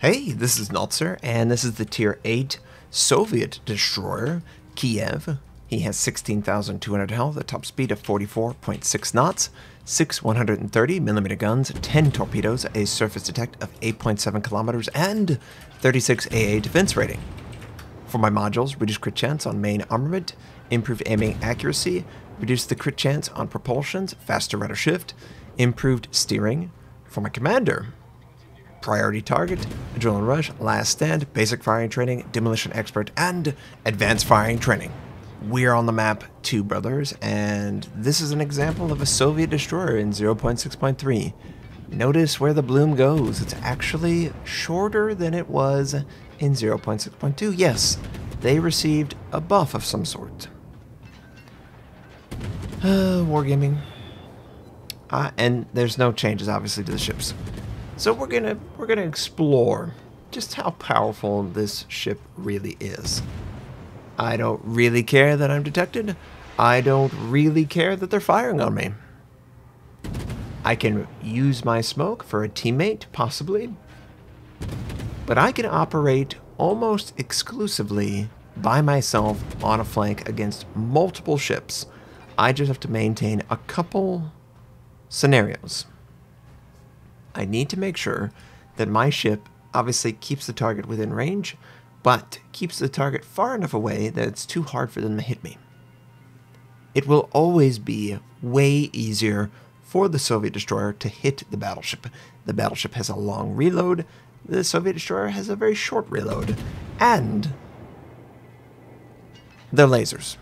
Hey, this is Notser, and this is the Tier 8 Soviet destroyer, Kiev. He has 16,200 health, a top speed of 44.6 knots, 6 130 millimeter guns, 10 torpedoes, a surface detect of 8.7 kilometers, and 36 AA defense rating. For my modules, reduce crit chance on main armament, improve aiming accuracy, reduce the crit chance on propulsions, faster rudder shift, improved steering. For my commander, priority target, adrenaline rush, last stand, basic firing training, demolition expert, and advanced firing training. We're on the map Two, Brothers, and this is an example of a Soviet destroyer in 0.6.3. Notice where the bloom goes. It's actually shorter than it was in 0.6.2. Yes, they received a buff of some sort. Uh, wargaming. Uh, and there's no changes, obviously, to the ships. So we're gonna we're gonna explore just how powerful this ship really is. I don't really care that I'm detected. I don't really care that they're firing on me. I can use my smoke for a teammate, possibly. But I can operate almost exclusively by myself on a flank against multiple ships. I just have to maintain a couple scenarios. I need to make sure that my ship obviously keeps the target within range, but keeps the target far enough away that it's too hard for them to hit me. It will always be way easier for the Soviet destroyer to hit the battleship. The battleship has a long reload, the Soviet destroyer has a very short reload, and they're lasers.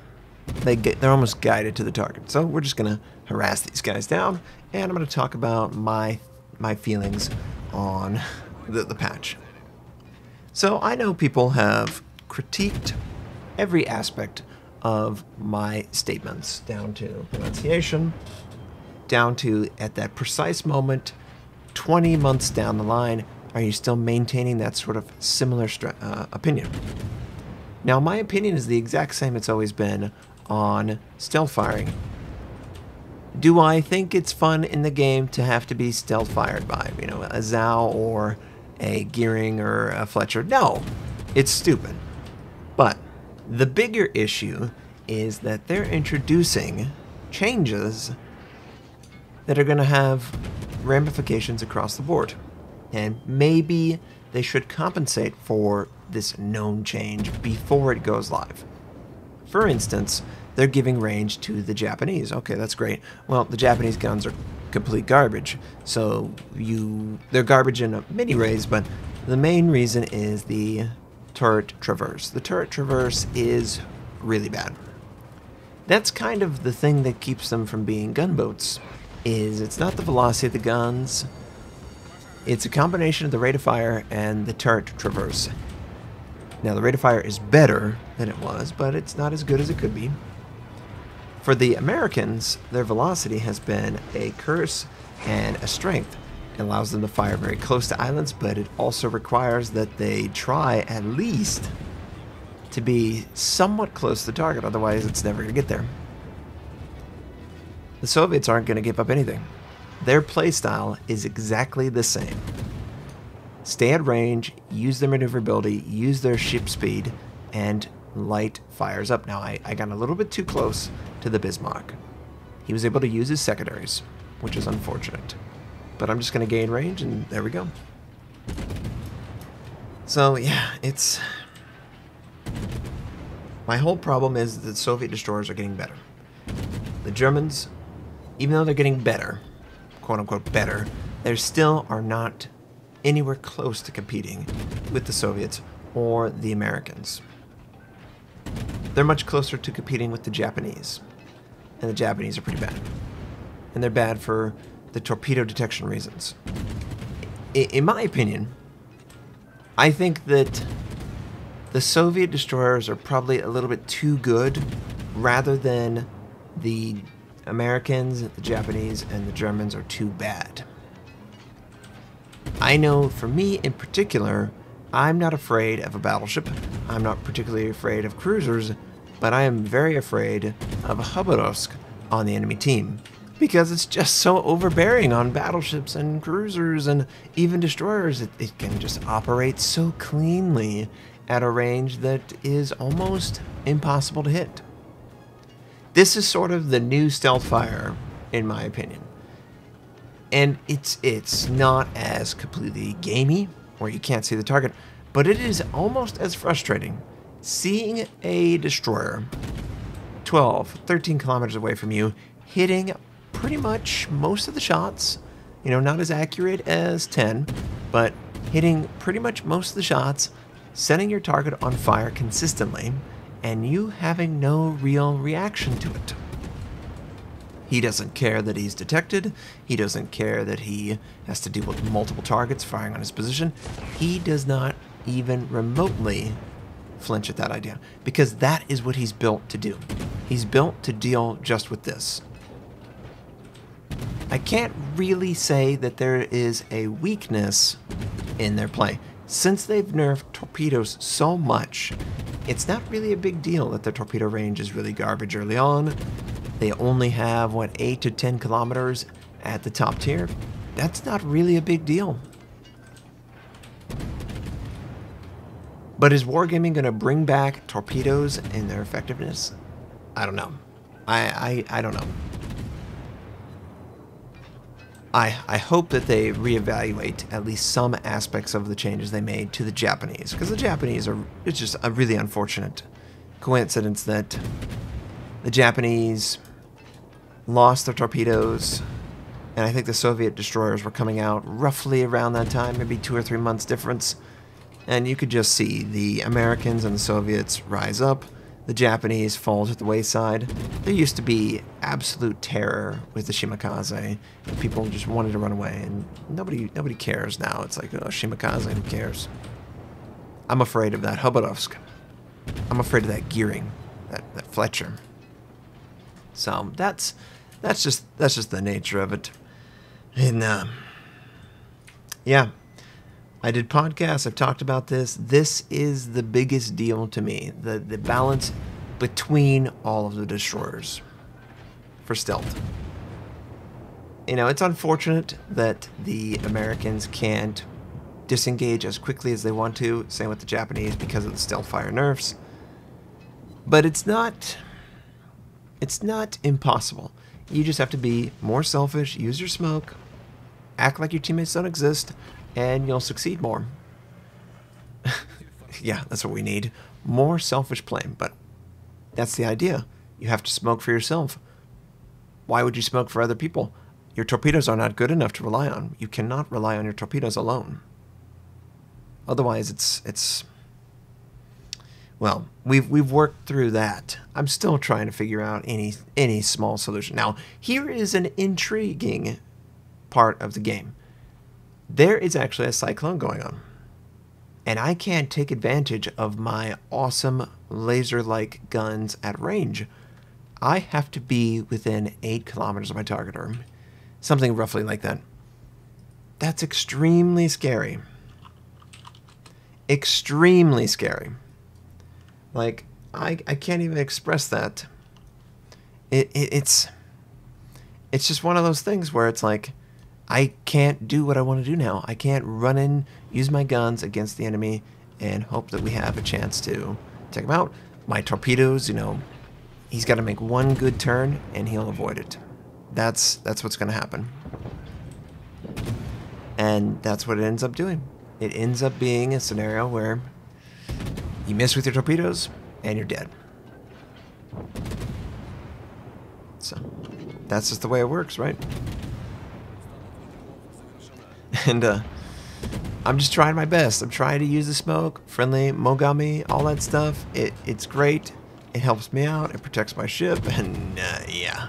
They get, they're almost guided to the target. So we're just gonna harass these guys down, and I'm gonna talk about my my feelings on the, the patch. So I know people have critiqued every aspect of my statements, down to pronunciation, down to at that precise moment, 20 months down the line, are you still maintaining that sort of similar uh, opinion? Now, my opinion is the exact same it's always been on stealth firing do I think it's fun in the game to have to be stealth fired by, you know, a Zao or a Gearing or a Fletcher? No, it's stupid. But the bigger issue is that they're introducing changes that are going to have ramifications across the board. And maybe they should compensate for this known change before it goes live. For instance, they're giving range to the Japanese. Okay, that's great. Well, the Japanese guns are complete garbage. So you they're garbage in many ways, but the main reason is the turret traverse. The turret traverse is really bad. That's kind of the thing that keeps them from being gunboats. Is it's not the velocity of the guns. It's a combination of the rate of fire and the turret traverse. Now the rate of fire is better than it was, but it's not as good as it could be. For the Americans, their velocity has been a curse and a strength. It allows them to fire very close to islands, but it also requires that they try at least to be somewhat close to the target, otherwise it's never going to get there. The Soviets aren't going to give up anything. Their playstyle is exactly the same. Stay at range, use their maneuverability, use their ship speed, and light fires up. Now, I, I got a little bit too close to the Bismarck. He was able to use his secondaries, which is unfortunate. But I'm just going to gain range, and there we go. So, yeah, it's... My whole problem is that Soviet destroyers are getting better. The Germans, even though they're getting better, quote-unquote better, they still are not anywhere close to competing with the Soviets or the Americans. They're much closer to competing with the Japanese. And the Japanese are pretty bad. And they're bad for the torpedo detection reasons. In my opinion, I think that the Soviet destroyers are probably a little bit too good rather than the Americans, the Japanese, and the Germans are too bad. I know for me in particular, I'm not afraid of a battleship. I'm not particularly afraid of cruisers, but I am very afraid of Khabarovsk on the enemy team. because it's just so overbearing on battleships and cruisers and even destroyers. It, it can just operate so cleanly at a range that is almost impossible to hit. This is sort of the new stealth fire, in my opinion. And it's it's not as completely gamey, where you can't see the target, but it is almost as frustrating seeing a destroyer 12, 13 kilometers away from you, hitting pretty much most of the shots. You know, not as accurate as 10, but hitting pretty much most of the shots, setting your target on fire consistently, and you having no real reaction to it. He doesn't care that he's detected. He doesn't care that he has to deal with multiple targets firing on his position. He does not even remotely flinch at that idea because that is what he's built to do. He's built to deal just with this. I can't really say that there is a weakness in their play. Since they've nerfed torpedoes so much, it's not really a big deal that their torpedo range is really garbage early on. They only have, what, 8 to 10 kilometers at the top tier. That's not really a big deal. But is Wargaming going to bring back torpedoes and their effectiveness? I don't know. I, I, I don't know. I, I hope that they reevaluate at least some aspects of the changes they made to the Japanese, because the Japanese are, it's just a really unfortunate coincidence that the Japanese lost their torpedoes, and I think the Soviet destroyers were coming out roughly around that time, maybe two or three months difference, and you could just see the Americans and the Soviets rise up, the Japanese fall to the wayside. There used to be absolute terror with the Shimakaze. People just wanted to run away, and nobody nobody cares now. It's like, oh, Shimakaze, who cares? I'm afraid of that Khabarovsk. I'm afraid of that Gearing, that, that Fletcher. So that's that's just that's just the nature of it. And uh, yeah, I did podcasts, I've talked about this. This is the biggest deal to me. The the balance between all of the destroyers for stealth. You know, it's unfortunate that the Americans can't disengage as quickly as they want to, same with the Japanese because of the stealth fire nerfs. But it's not it's not impossible. You just have to be more selfish, use your smoke, act like your teammates don't exist, and you'll succeed more. yeah, that's what we need. More selfish play, but that's the idea. You have to smoke for yourself. Why would you smoke for other people? Your torpedoes are not good enough to rely on. You cannot rely on your torpedoes alone. Otherwise, it's it's well, we've we've worked through that. I'm still trying to figure out any any small solution. Now, here is an intriguing part of the game there is actually a cyclone going on. And I can't take advantage of my awesome laser like guns at range. I have to be within 8 kilometers of my target, or something roughly like that. That's extremely scary. Extremely scary. Like, I, I can't even express that. It, it, it's it's just one of those things where it's like I can't do what I want to do now. I can't run in, use my guns against the enemy, and hope that we have a chance to take him out. My torpedoes, you know, he's got to make one good turn, and he'll avoid it. That's that's what's going to happen. And that's what it ends up doing. It ends up being a scenario where you miss with your torpedoes, and you're dead. So, that's just the way it works, right? And uh, I'm just trying my best. I'm trying to use the smoke, friendly Mogami, all that stuff. It it's great. It helps me out. It protects my ship, and uh, yeah,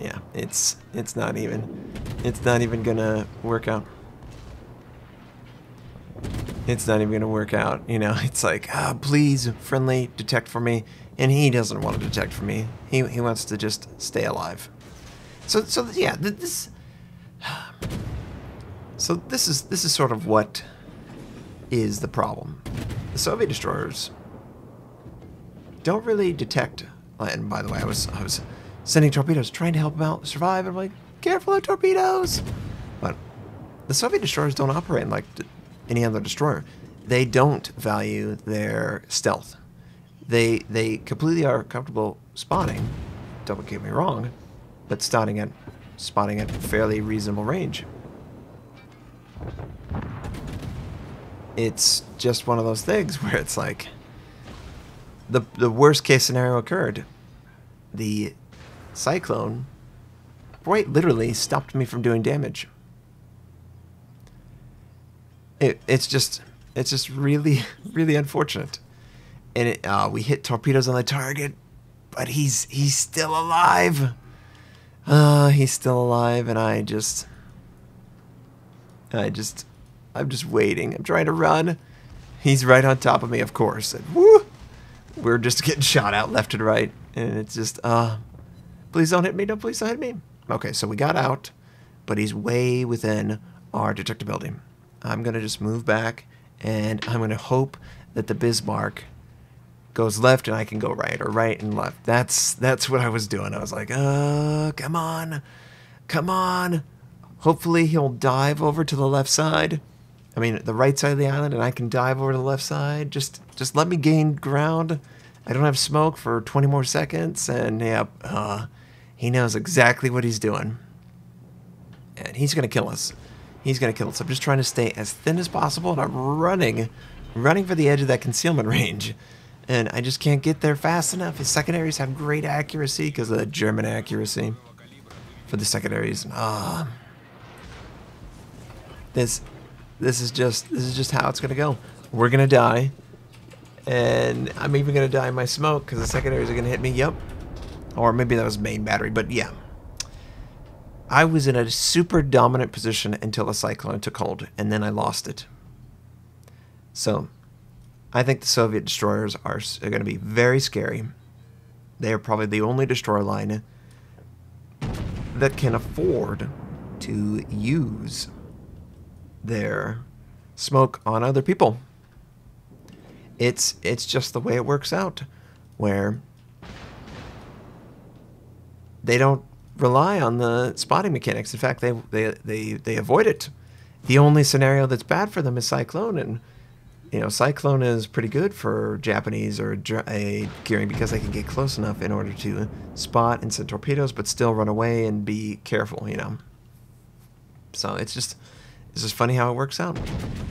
yeah. It's it's not even it's not even gonna work out. It's not even gonna work out. You know, it's like ah, please, friendly, detect for me, and he doesn't want to detect for me. He he wants to just stay alive. So so yeah, this so this is this is sort of what is the problem. The Soviet destroyers don't really detect. And by the way, I was I was sending torpedoes trying to help them out survive. I'm like, Careful of torpedoes! But the Soviet destroyers don't operate like any other destroyer. They don't value their stealth. They they completely are comfortable spotting. Don't get me wrong, but spotting at spotting at fairly reasonable range. It's just one of those things where it's like the the worst case scenario occurred. The cyclone quite literally stopped me from doing damage. It, it's just it's just really really unfortunate. And it, uh, we hit torpedoes on the target, but he's he's still alive. Uh, he's still alive, and I just I just I'm just waiting. I'm trying to run. He's right on top of me, of course. And woo! We're just getting shot out left and right. And it's just, uh, please don't hit me. No, please don't hit me. Okay, so we got out, but he's way within our detectability. I'm going to just move back, and I'm going to hope that the Bismarck goes left and I can go right, or right and left. That's that's what I was doing. I was like, uh, come on, come on. Hopefully he'll dive over to the left side. I mean, the right side of the island, and I can dive over to the left side. Just, just let me gain ground. I don't have smoke for 20 more seconds, and yeah, uh, he knows exactly what he's doing. And he's gonna kill us. He's gonna kill us. I'm just trying to stay as thin as possible, and I'm running, running for the edge of that concealment range. And I just can't get there fast enough. His secondaries have great accuracy because of the German accuracy for the secondaries. Ah. This this is just this is just how it's gonna go. We're gonna die, and I'm even gonna die in my smoke because the secondaries are gonna hit me. Yep, or maybe that was main battery, but yeah. I was in a super dominant position until the cyclone took hold, and then I lost it. So, I think the Soviet destroyers are, are going to be very scary. They are probably the only destroyer line that can afford to use their smoke on other people. It's it's just the way it works out, where they don't rely on the spotting mechanics. In fact, they they they they avoid it. The only scenario that's bad for them is cyclone, and you know cyclone is pretty good for Japanese or a gearing because they can get close enough in order to spot and send torpedoes, but still run away and be careful. You know. So it's just it's just funny how it works out.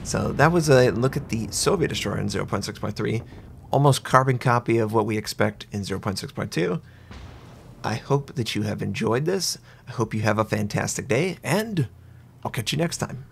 So that was a look at the Soviet destroyer in 0.6.3, almost carbon copy of what we expect in 0.6.2. I hope that you have enjoyed this. I hope you have a fantastic day, and I'll catch you next time.